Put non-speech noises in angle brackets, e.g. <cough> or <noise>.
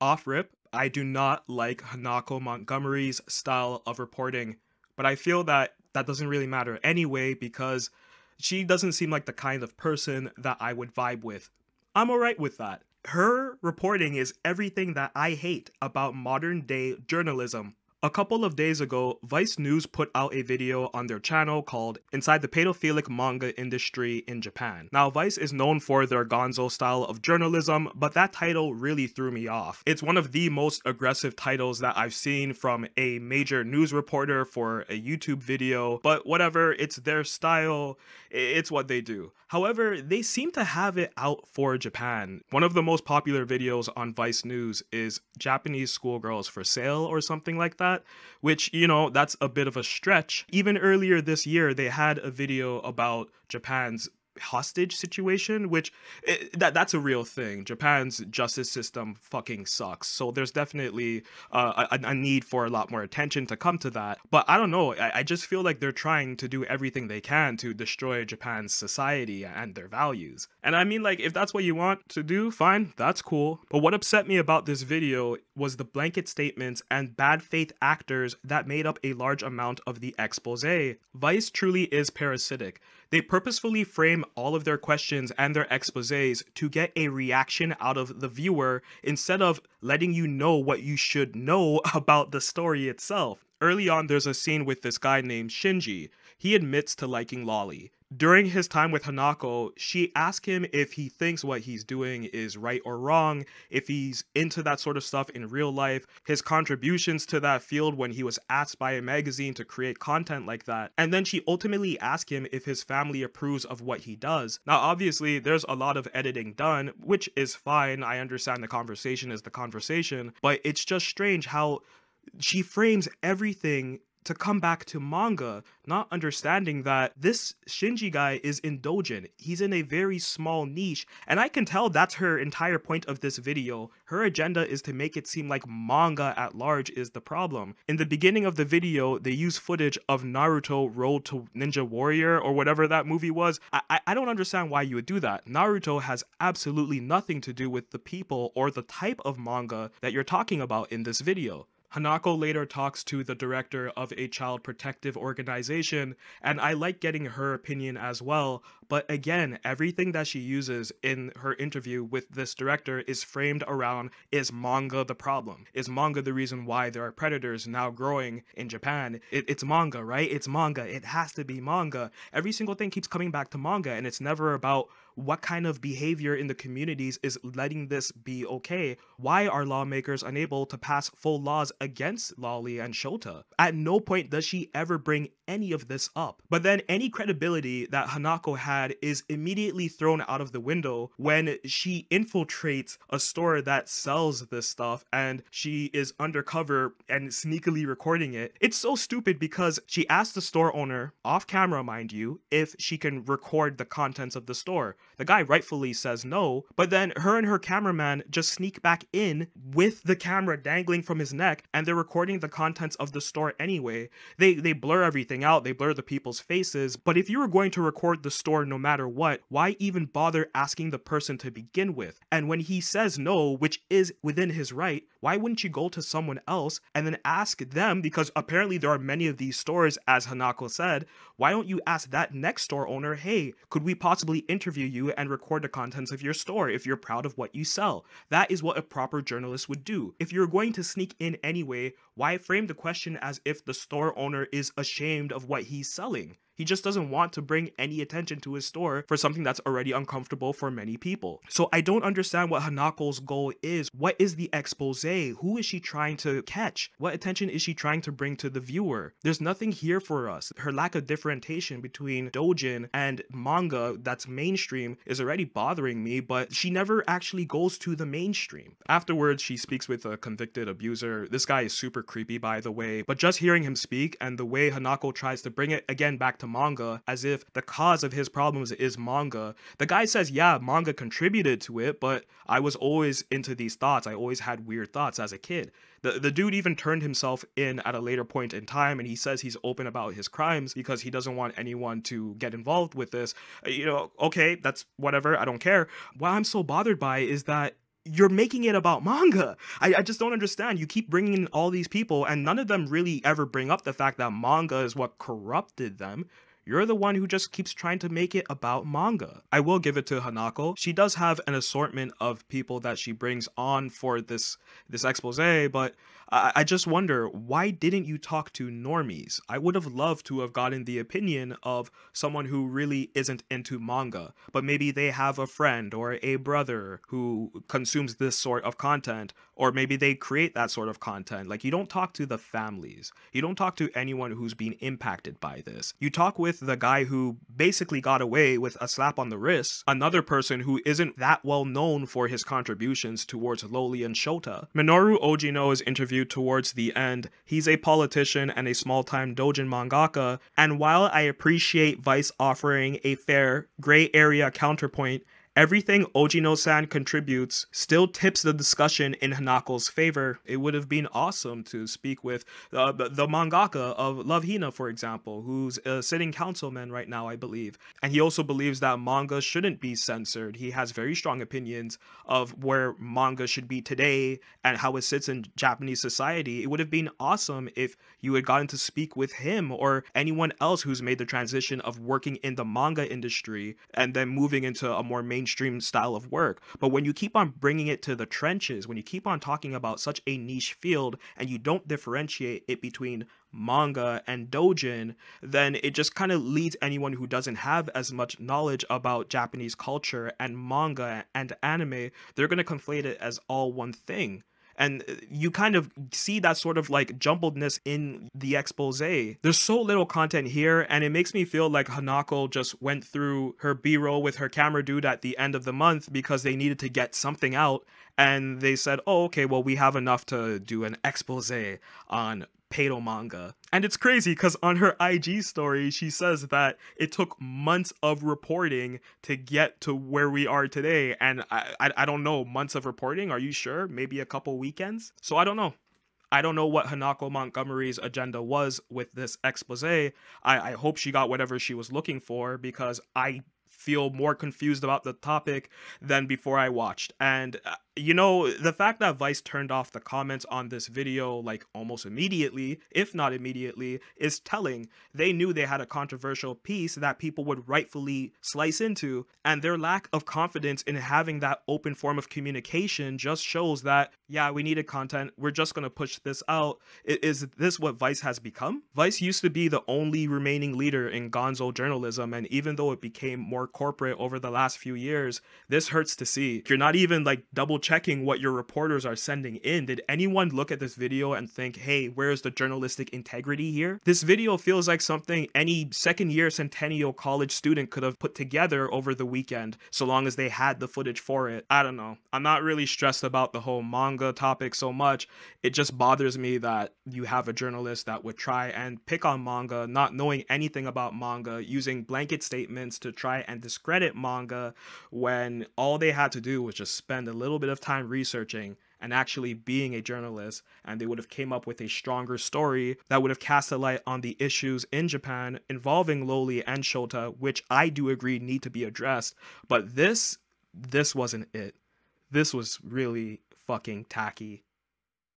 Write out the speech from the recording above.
Off rip, I do not like Hanako Montgomery's style of reporting, but I feel that that doesn't really matter anyway because she doesn't seem like the kind of person that I would vibe with. I'm alright with that. Her reporting is everything that I hate about modern day journalism. A couple of days ago, Vice News put out a video on their channel called Inside the Pedophilic Manga Industry in Japan. Now, Vice is known for their gonzo style of journalism, but that title really threw me off. It's one of the most aggressive titles that I've seen from a major news reporter for a YouTube video, but whatever, it's their style, it's what they do. However, they seem to have it out for Japan. One of the most popular videos on Vice News is Japanese schoolgirls for sale or something like that, which, you know, that's a bit of a stretch. Even earlier this year, they had a video about Japan's hostage situation which it, that that's a real thing. Japan's justice system fucking sucks. So there's definitely uh, a, a, need for a lot more attention to come to that. But i don't know. I, I just feel like they're trying to do everything they can to destroy japan's society and their values. And i mean like if that's what you want to do fine. That's cool. But what upset me about this video was the blanket statements and bad faith actors that made up a large amount of the expose. Vice truly is parasitic. They purposefully frame all of their questions and their exposés to get a reaction out of the viewer instead of letting you know what you should know <laughs> about the story itself. Early on, there's a scene with this guy named Shinji. He admits to liking Loli. During his time with Hanako, she asked him if he thinks what he's doing is right or wrong, if he's into that sort of stuff in real life, his contributions to that field when he was asked by a magazine to create content like that. And then she ultimately asked him if his family approves of what he does. Now, obviously, there's a lot of editing done, which is fine. I understand the conversation is the conversation, but it's just strange how she frames everything to come back to manga, not understanding that this Shinji guy is indulgent. He's in a very small niche, and I can tell that's her entire point of this video. Her agenda is to make it seem like manga at large is the problem. In the beginning of the video, they use footage of Naruto Road to Ninja Warrior or whatever that movie was. I, I don't understand why you would do that. Naruto has absolutely nothing to do with the people or the type of manga that you're talking about in this video. Hanako later talks to the director of a child protective organization, and I like getting her opinion as well. But again, everything that she uses in her interview with this director is framed around is manga the problem? Is manga the reason why there are predators now growing in Japan? It, it's manga, right? It's manga. It has to be manga. Every single thing keeps coming back to manga, and it's never about what kind of behavior in the communities is letting this be okay? Why are lawmakers unable to pass full laws against Loli and Shota? At no point does she ever bring any of this up. But then any credibility that Hanako had is immediately thrown out of the window when she infiltrates a store that sells this stuff and she is undercover and sneakily recording it. It's so stupid because she asked the store owner, off camera mind you, if she can record the contents of the store. The guy rightfully says no, but then her and her cameraman just sneak back in with the camera dangling from his neck and they're recording the contents of the store anyway. They they blur everything out, they blur the people's faces, but if you were going to record the store no matter what, why even bother asking the person to begin with? And when he says no, which is within his right, why wouldn't you go to someone else and then ask them because apparently there are many of these stores as Hanako said, why don't you ask that next store owner, "Hey, could we possibly interview you and record the contents of your store if you're proud of what you sell. That is what a proper journalist would do. If you're going to sneak in anyway, why frame the question as if the store owner is ashamed of what he's selling? He just doesn't want to bring any attention to his store for something that's already uncomfortable for many people. So I don't understand what Hanako's goal is. What is the expose? Who is she trying to catch? What attention is she trying to bring to the viewer? There's nothing here for us. Her lack of differentiation between dojin and manga that's mainstream is already bothering me, but she never actually goes to the mainstream. Afterwards, she speaks with a convicted abuser. This guy is super creepy, by the way, but just hearing him speak and the way Hanako tries to bring it again back to manga as if the cause of his problems is manga. The guy says, yeah, manga contributed to it, but I was always into these thoughts. I always had weird thoughts as a kid. The, the dude even turned himself in at a later point in time and he says he's open about his crimes because he doesn't want anyone to get involved with this. You know, okay, that's whatever, I don't care. What I'm so bothered by is that you're making it about manga. I, I just don't understand. You keep bringing in all these people, and none of them really ever bring up the fact that manga is what corrupted them. You're the one who just keeps trying to make it about manga. I will give it to Hanako. She does have an assortment of people that she brings on for this this expose, but I, I just wonder why didn't you talk to normies? I would have loved to have gotten the opinion of someone who really isn't into manga, but maybe they have a friend or a brother who consumes this sort of content, or maybe they create that sort of content. Like you don't talk to the families. You don't talk to anyone who's been impacted by this. You talk with the guy who basically got away with a slap on the wrist, another person who isn't that well known for his contributions towards Loli and Shota. Minoru Ojino is interviewed towards the end. He's a politician and a small time Dojin mangaka, and while I appreciate Vice offering a fair, gray area counterpoint, Everything Ojino-san contributes still tips the discussion in Hanako's favor. It would have been awesome to speak with uh, the mangaka of Love Hina, for example, who's a sitting councilman right now, I believe. And he also believes that manga shouldn't be censored. He has very strong opinions of where manga should be today and how it sits in Japanese society. It would have been awesome if you had gotten to speak with him or anyone else who's made the transition of working in the manga industry and then moving into a more main mainstream style of work. But when you keep on bringing it to the trenches, when you keep on talking about such a niche field and you don't differentiate it between manga and dojin, then it just kind of leads anyone who doesn't have as much knowledge about Japanese culture and manga and anime, they're going to conflate it as all one thing and uh, you kind of see that sort of like jumbledness in the expose. There's so little content here, and it makes me feel like Hanako just went through her B-roll with her camera dude at the end of the month because they needed to get something out, and they said, "Oh, okay, well we have enough to do an expose on Pedo manga. And it's crazy because on her IG story, she says that it took months of reporting to get to where we are today. And I, I, I don't know, months of reporting? Are you sure? Maybe a couple weekends? So I don't know. I don't know what Hanako Montgomery's agenda was with this expose. I, I hope she got whatever she was looking for because I feel more confused about the topic than before I watched. And uh, you know, the fact that Vice turned off the comments on this video like almost immediately, if not immediately, is telling. They knew they had a controversial piece that people would rightfully slice into, and their lack of confidence in having that open form of communication just shows that, yeah, we needed content, we're just gonna push this out. Is this what Vice has become? Vice used to be the only remaining leader in gonzo journalism, and even though it became more corporate over the last few years, this hurts to see. You're not even like double checking what your reporters are sending in. Did anyone look at this video and think, hey, where's the journalistic integrity here? This video feels like something any second year Centennial college student could have put together over the weekend, so long as they had the footage for it. I don't know. I'm not really stressed about the whole manga topic so much. It just bothers me that you have a journalist that would try and pick on manga, not knowing anything about manga, using blanket statements to try and discredit manga when all they had to do was just spend a little bit of of time researching and actually being a journalist and they would have came up with a stronger story that would have cast a light on the issues in Japan involving Loli and Shota which I do agree need to be addressed. But this this wasn't it. This was really fucking tacky